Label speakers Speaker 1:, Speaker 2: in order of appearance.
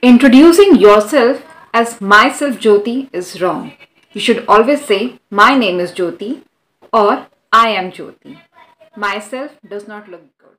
Speaker 1: Introducing yourself as myself Jyoti is wrong. You should always say, My name is Jyoti or I am Jyoti. Myself does not look good.